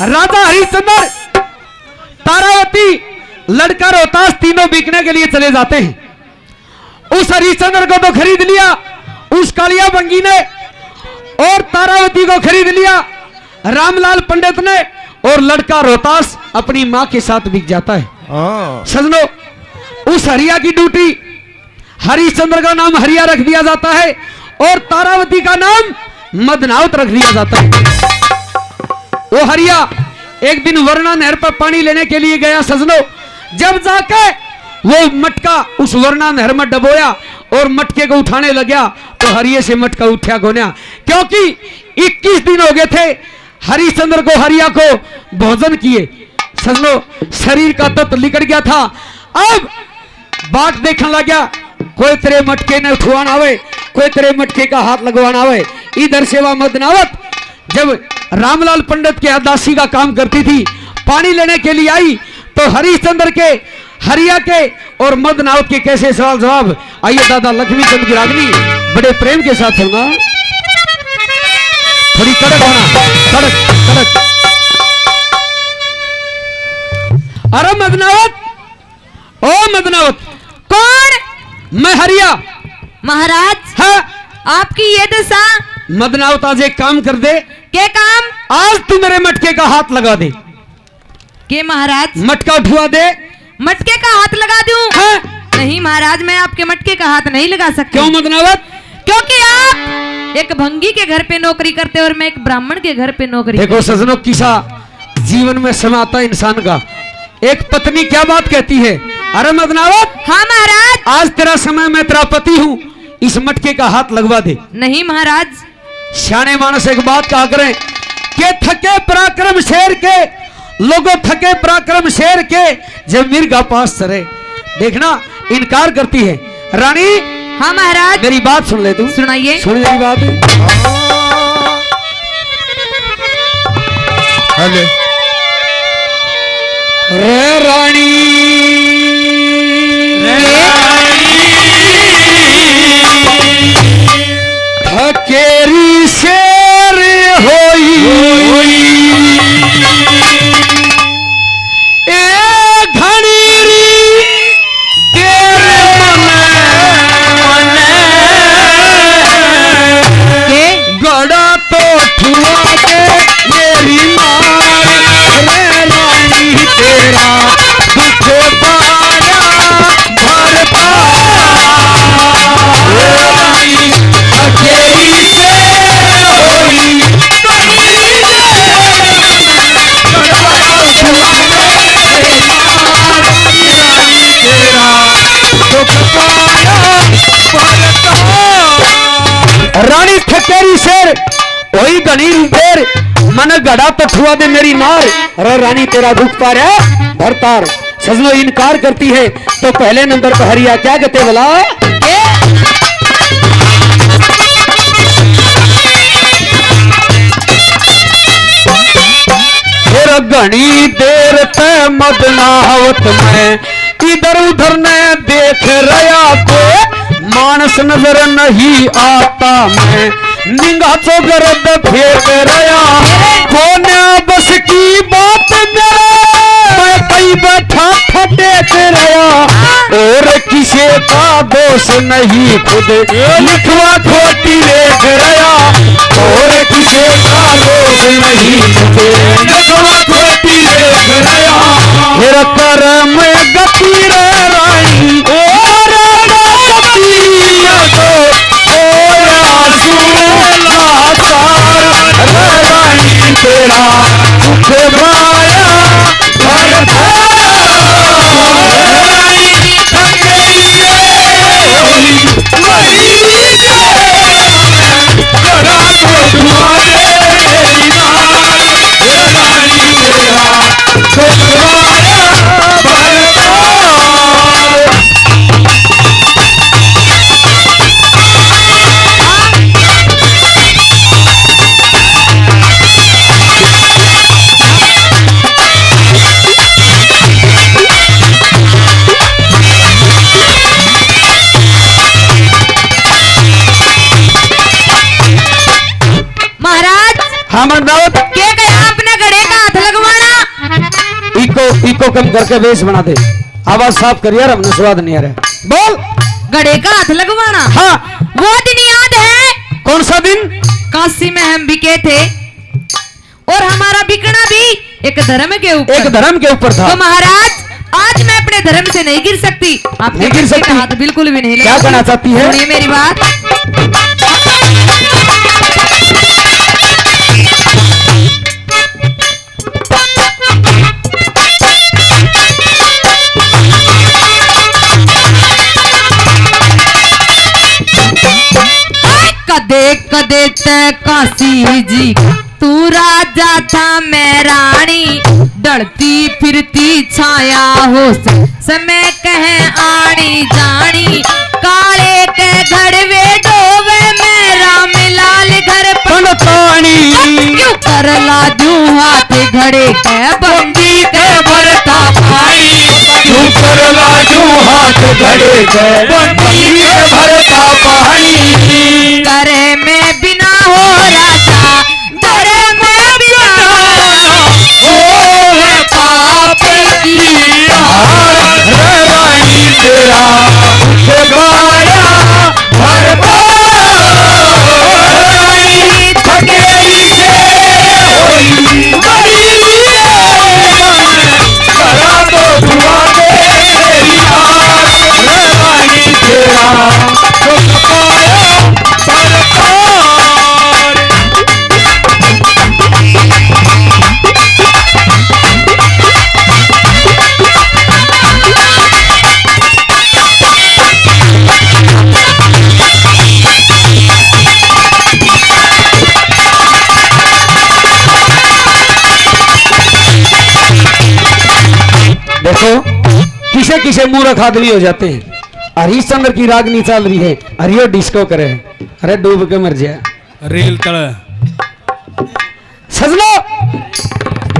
राजा हरिश्चंद्र तारावती लड़का रोहतास तीनों बिकने के लिए चले जाते हैं। उस हरिश्चंद्र को तो खरीद लिया उस कालिया बंगी ने और तारावती को खरीद लिया। रामलाल पंडित ने और लड़का रोहतास अपनी माँ के साथ बिक जाता है। हाँ सजनो उस हरिया की ड्यूटी हरिश्चंद्र का नाम हरिया रख दिया जाता है और तारावती का नाम मदनावत रख दिया जाता है। वो हरिया, एक दिन वरना नहर पर पानी लेने के लिए गया सजनो। जब जाके वो मटका उस वरना नहर में डबोया और मटके को उठाने लगा तो हरिये से मटका उठा गोन्या। क्योंकि 21 दिन हो गए थे, हरिश्चंद्र को हरिया को भोजन किए। सजनो, शरीर का तत्व लिकड़ गया था। अब बाट देखने लगा कोई तेरे मटके ने उठवाना आवे, कोई तेरे मटके का हाथ लगवाना आवे। इधर सेवा मदनावत जब रामलाल पंडित के अदासी का काम करती थी पानी लेने के लिए आई तो हरिश्चंद्र के हरिया के और मदनावत के कैसे सवाल जवाब? आइए दादा लक्ष्मी चंद की रागनी बड़े प्रेम के साथ सुनना। थोड़ी कड़क होना कड़क कड़क। अरे मदनावत ओ मदनावत कौन? मैं हरिया। महाराज है। आपकी ये दशा मदनावत आज एक काम कर दे। के काम? आज तू मेरे मटके का हाथ लगा दे। के महाराज? मटका उठवा दे। मटके का हाथ लगा दूँ? है। नहीं महाराज मैं आपके मटके का हाथ नहीं लगा सकती। क्यों मदनावत क्योंकि आप एक भंगी के घर पे नौकरी करते और मैं एक ब्राह्मण के घर पे नौकरी देखो सजनों किसा जीवन में समय आता इंसान का। एक पत्नी क्या बात कहती है? अरे मदनावत हाँ महाराज। आज तेरा समय मैं तेरा पति हूँ। इस मटके का हाथ लगवा दे। नहीं महाराज सियाने मानस एक बात कहा करें के थके पराक्रम शेर के लोगों थके पराक्रम शेर के जब मिर्गा पास सरे देखना इनकार करती है। रानी हाँ महाराज। मेरी बात सुन ले तू। सुनाइए। सुन मेरी बात। हेले रे रानी। थकेरी शेर होई। मन गड़ा तो ठुआ दे मेरी नार अरे रानी, तेरा दुख पार है? भरतार सजनो इनकार करती है। तो पहले नंबर पर हरिया, क्या कहते बोला घनी देर ते मदनावत में इधर उधर ने देख रहा को मानस नज़र नहीं आता मैं। निंगा चो गर्द फेर रया बस की बात मैं कई बैठा और किसी का दोष नहीं खुद? लिखवा खोटी देख रहा। और किसी का दोष नहीं महाराज हम दावत के गया अपने घड़े का हाथ को कम करके बेस बना दे। आवाज़ साफ़ कर यार हमने स्वाद नहीं आ रहा बोल। घड़े का हाथ लगवाना? हाँ। वो दिन याद है। कौन सा दिन? काशी में हम बिके थे। और हमारा बिकना भी एक धर्म के ऊपर। एक धर्म के ऊपर था। तो महाराज आज मैं अपने धर्म से नहीं गिर सकती। आपके नहीं गिर सकती? हाथ बिल्कुल भी नहीं क्या कहना चाहती है? मेरी बात। कदे कदे तय काशी जी। तू राजा था मैं रानी। डरती फिरती छाया हो समय कह आनी जानी। काले के घड़वे डोवे मेरा मिलाल घर पर पंडतानी क्यों कर लाजू हाथ घड़े के बंदी के भरता भाई तू कर लाजू हाथ घड़े गए बंदी के भरता पानी करे रानी देखो किसे किसे मूर्ख आदमी हो जाते हैं। हरिश्चंद्र की रागनी चल रही है हरियो डिस्को करे अरे डूब के मर जाए। रेल तड़। सजनो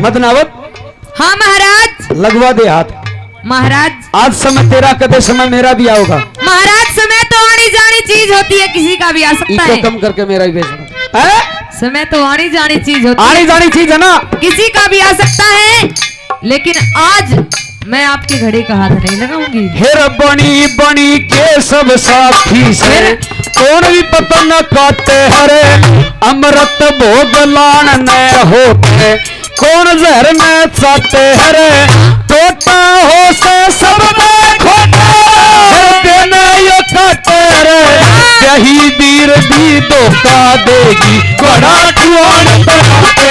मदनावत हाँ महाराज। लगवा दे हाथ। महाराज। आज समय तेरा कदे समय मेरा भी आओगा। महाराज समय तो आनी जानी चीज़ होती है किसी का भी आ सकता है। कम करके मेरा भी बेचना है। समय तो आनी जानी चीज़ होती है। आनी जानी चीज़ है ना? किसी का भी आ सकता है लेकिन आज मैं आपके घड़े का हाथ नहीं लगाऊँगी। हेर बनी बनी के सब साथी से कौन भी पता न काटे हरे अमृत भोग लान न होते। कौन जहर में चाहते हरे टोटा हो से सब में खोटे। हृदय यो काटे रे यही वीर भी धोखा देगी। बड़ा जुआन बनाते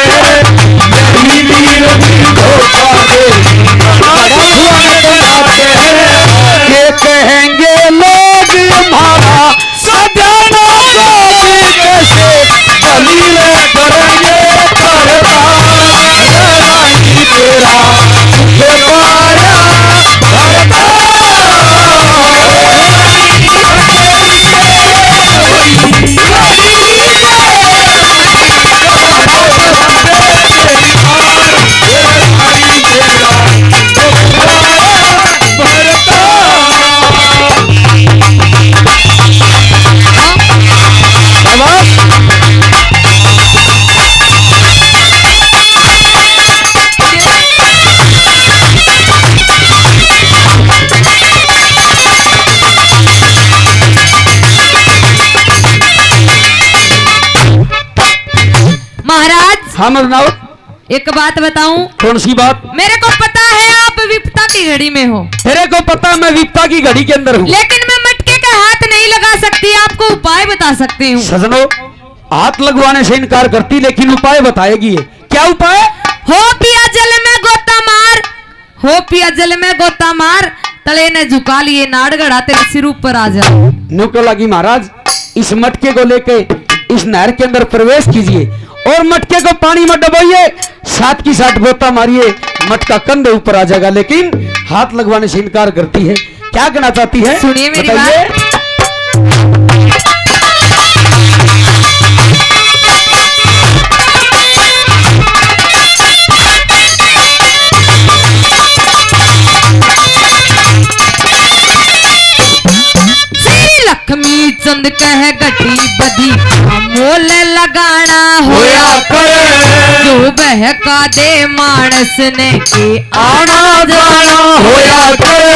हाँ मदनाओ एक बात बताऊँ? कौन सी बात। मेरे को पता है आप विपता की घड़ी में हो। तेरे को पता है मैं विपता की घड़ी के अंदर हूँ। लेकिन मैं मटके का हाथ नहीं लगा सकती आपको उपाय बता सकती हूँ। सजनो हाथ लगवाने से इनकार करती लेकिन उपाय बताएगी ये। क्या उपाय? हो पिया जल में गोता मार हो पिया जल में गोता मार तले ने झुका लिए नाड़ गड़ा तेरे सिर ऊपर आ जा। नुको लगी महाराज इस मटके को लेके इस नहर के अंदर प्रवेश कीजिए। और मटके को पानी में डबोइए। साथ की साथ गोता मारिए। मटका कंधे ऊपर आ जाएगा लेकिन हाथ लगवाने से इनकार करती है। क्या कहना चाहती है? सुनिए मेरी। श्री लक्ष्मी चंद कह गटी बदी। मोल लगाना होया करे। जो बहका दे मानस ने के आना जाना। होया करे।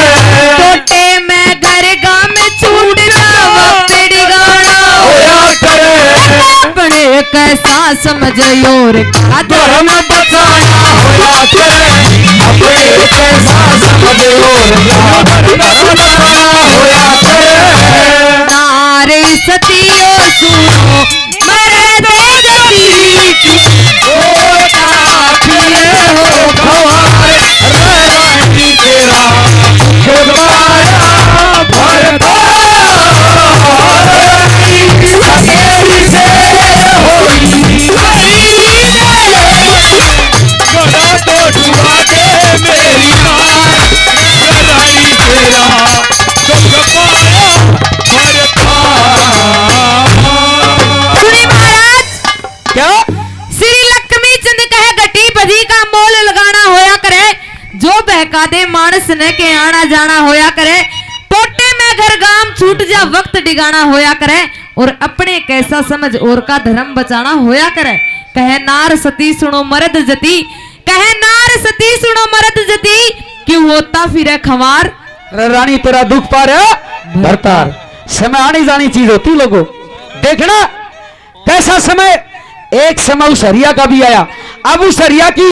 टोटे में घर गाम छूट जावा पेड़ी गाना होया करे। अपने कैसा समझ और धर्म बचाना होया करे। अपने कैसा समझ समझो धर्म बचाना होया करे। नारे सतियो सुनो जो बहका दे मानस ने के आना जाना होया करे। टोटे में घर गाम छूट जा वक्त डिगाना होया करे। और अपने कैसा समझ और का धर्म बचाना होया करे। कहे नार सती सुनो मर्द जती। कहे नार सती सुनो मर्द जती। क्यों होता फिरे खमार? रानी, तेरा दुख पा रहा भरतार। समय आनी जानी चीज़ होती लोगों। देखना, कैसा समय? एक समय उस हरिया का भी आया। अब उस हरिया की